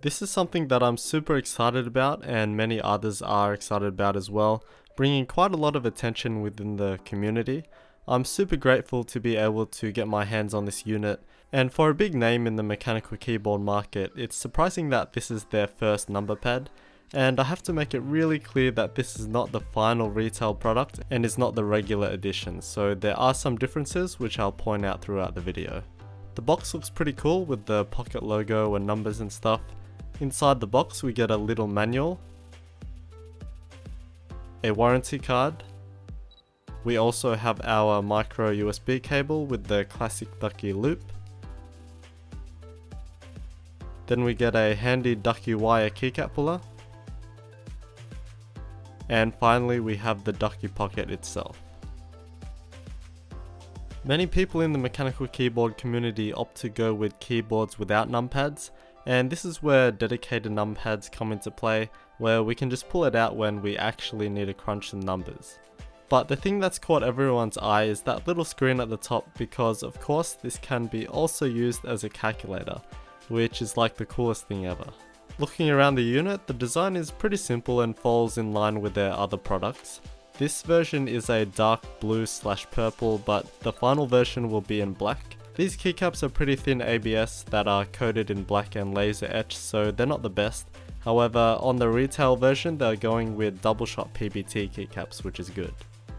This is something that I'm super excited about and many others are excited about as well, bringing quite a lot of attention within the community. I'm super grateful to be able to get my hands on this unit and for a big name in the mechanical keyboard market, it's surprising that this is their first number pad and I have to make it really clear that this is not the final retail product and is not the regular edition, so there are some differences which I'll point out throughout the video. The box looks pretty cool with the pocket logo and numbers and stuff. Inside the box we get a little manual, a warranty card, we also have our micro USB cable with the classic ducky loop, then we get a handy ducky wire keycap puller, and finally we have the Ducky Pocket itself. Many people in the mechanical keyboard community opt to go with keyboards without numpads, and this is where dedicated numpads come into play, where we can just pull it out when we actually need to crunch some numbers. But the thing that's caught everyone's eye is that little screen at the top because of course this can be also used as a calculator, which is like the coolest thing ever. Looking around the unit, the design is pretty simple and falls in line with their other products. This version is a dark blue slash purple, but the final version will be in black. These keycaps are pretty thin ABS that are coated in black and laser etched, so they're not the best. However, on the retail version, they're going with double shot PBT keycaps, which is good.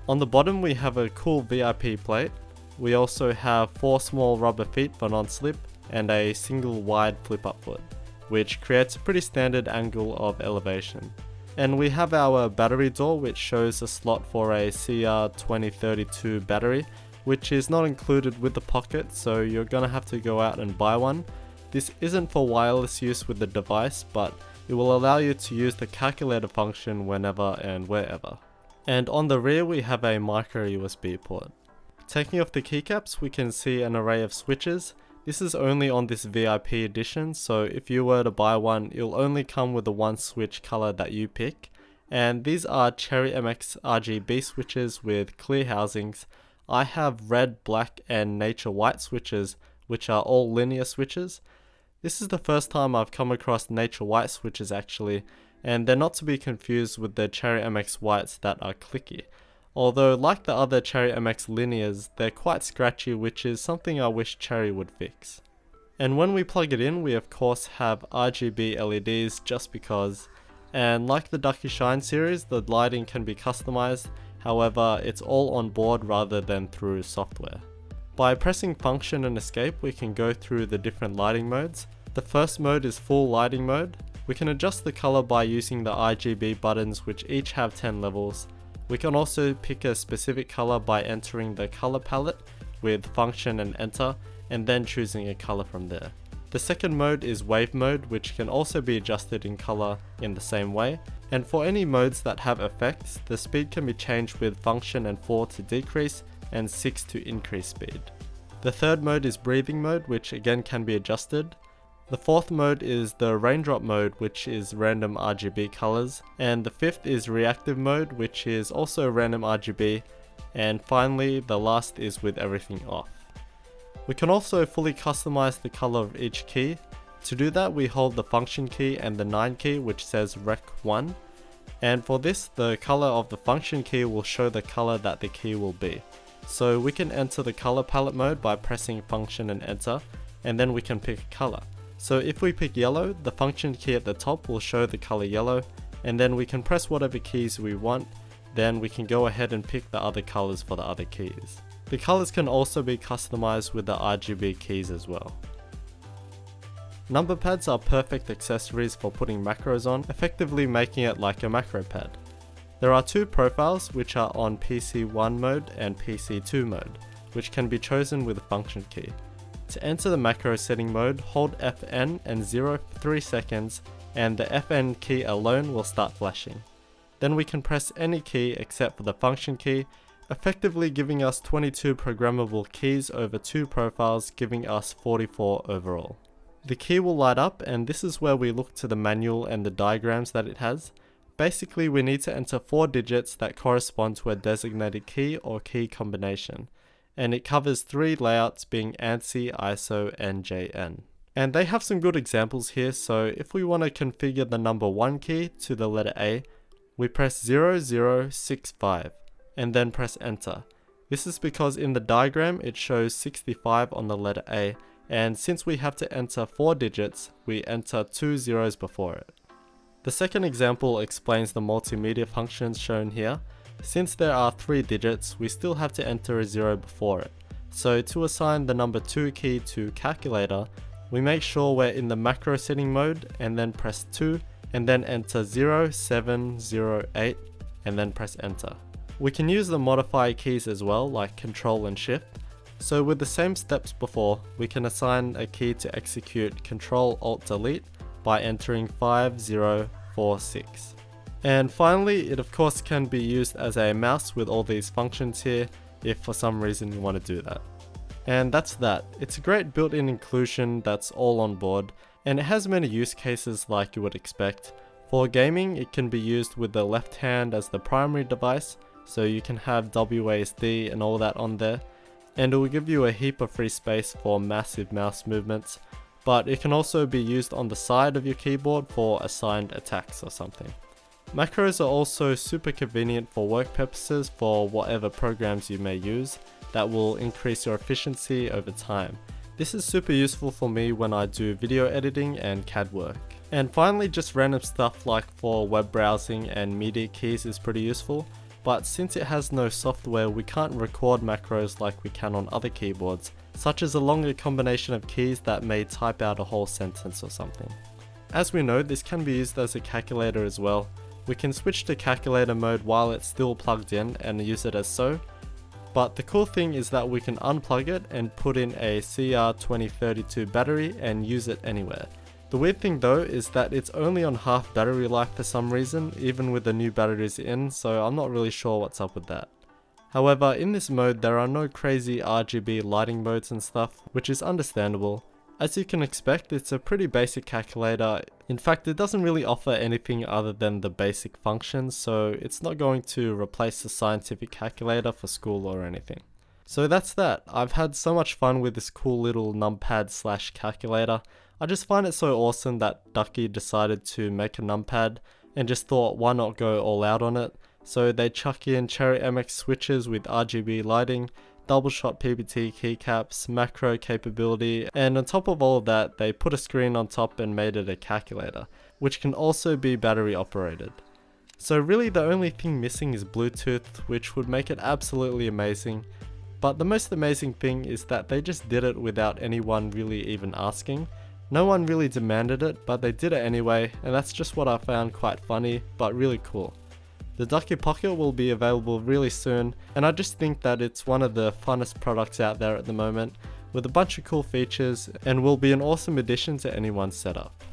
On the bottom, we have a cool VIP plate. We also have four small rubber feet for non-slip and a single wide flip-up foot which creates a pretty standard angle of elevation. And we have our battery door which shows a slot for a CR2032 battery which is not included with the pocket so you're gonna have to go out and buy one. This isn't for wireless use with the device but it will allow you to use the calculator function whenever and wherever. And on the rear we have a micro USB port. Taking off the keycaps we can see an array of switches this is only on this VIP edition, so if you were to buy one, it'll only come with the one switch color that you pick. And these are Cherry MX RGB switches with clear housings. I have red, black, and nature white switches, which are all linear switches. This is the first time I've come across nature white switches actually, and they're not to be confused with the Cherry MX whites that are clicky. Although like the other Cherry MX linears, they're quite scratchy which is something I wish Cherry would fix. And when we plug it in we of course have RGB LEDs just because, and like the Ducky Shine series the lighting can be customized, however it's all on board rather than through software. By pressing function and escape we can go through the different lighting modes. The first mode is full lighting mode. We can adjust the color by using the RGB buttons which each have 10 levels we can also pick a specific color by entering the color palette with function and enter and then choosing a color from there. The second mode is wave mode which can also be adjusted in color in the same way and for any modes that have effects the speed can be changed with function and 4 to decrease and 6 to increase speed. The third mode is breathing mode which again can be adjusted the fourth mode is the raindrop mode which is random RGB colors and the fifth is reactive mode which is also random RGB and finally the last is with everything off. We can also fully customize the color of each key. To do that we hold the function key and the 9 key which says rec 1 and for this the color of the function key will show the color that the key will be. So we can enter the color palette mode by pressing function and enter and then we can pick color. So if we pick yellow, the function key at the top will show the color yellow, and then we can press whatever keys we want, then we can go ahead and pick the other colors for the other keys. The colors can also be customized with the RGB keys as well. Number pads are perfect accessories for putting macros on, effectively making it like a macro pad. There are two profiles which are on PC1 mode and PC2 mode, which can be chosen with a function key. To enter the macro setting mode, hold Fn and 0 for 3 seconds and the Fn key alone will start flashing. Then we can press any key except for the function key, effectively giving us 22 programmable keys over two profiles giving us 44 overall. The key will light up and this is where we look to the manual and the diagrams that it has. Basically we need to enter 4 digits that correspond to a designated key or key combination and it covers three layouts being ANSI, ISO, and JN. And they have some good examples here, so if we want to configure the number 1 key to the letter A, we press 0065 and then press enter. This is because in the diagram it shows 65 on the letter A and since we have to enter 4 digits, we enter 2 zeros before it. The second example explains the multimedia functions shown here. Since there are 3 digits, we still have to enter a 0 before it. So to assign the number 2 key to calculator, we make sure we're in the macro setting mode and then press 2 and then enter 0708 and then press enter. We can use the modifier keys as well like control and shift. So with the same steps before, we can assign a key to execute control alt delete by entering 5046. And finally, it of course can be used as a mouse with all these functions here if for some reason you want to do that. And that's that. It's a great built-in inclusion that's all on board, and it has many use cases like you would expect. For gaming, it can be used with the left hand as the primary device, so you can have WASD and all that on there, and it will give you a heap of free space for massive mouse movements, but it can also be used on the side of your keyboard for assigned attacks or something. Macros are also super convenient for work purposes for whatever programs you may use that will increase your efficiency over time. This is super useful for me when I do video editing and CAD work. And finally just random stuff like for web browsing and media keys is pretty useful, but since it has no software we can't record macros like we can on other keyboards, such as a longer combination of keys that may type out a whole sentence or something. As we know, this can be used as a calculator as well. We can switch to calculator mode while it's still plugged in and use it as so, but the cool thing is that we can unplug it and put in a CR2032 battery and use it anywhere. The weird thing though is that it's only on half battery life for some reason, even with the new batteries in, so I'm not really sure what's up with that. However, in this mode there are no crazy RGB lighting modes and stuff, which is understandable. As you can expect, it's a pretty basic calculator. In fact, it doesn't really offer anything other than the basic functions, so it's not going to replace the scientific calculator for school or anything. So that's that. I've had so much fun with this cool little numpad slash calculator. I just find it so awesome that Ducky decided to make a numpad and just thought why not go all out on it. So they chuck in Cherry MX switches with RGB lighting, double shot PBT keycaps, macro capability, and on top of all of that, they put a screen on top and made it a calculator, which can also be battery operated. So really the only thing missing is Bluetooth, which would make it absolutely amazing, but the most amazing thing is that they just did it without anyone really even asking, no one really demanded it, but they did it anyway, and that's just what I found quite funny, but really cool. The Ducky Pocket will be available really soon, and I just think that it's one of the funnest products out there at the moment, with a bunch of cool features, and will be an awesome addition to anyone's setup.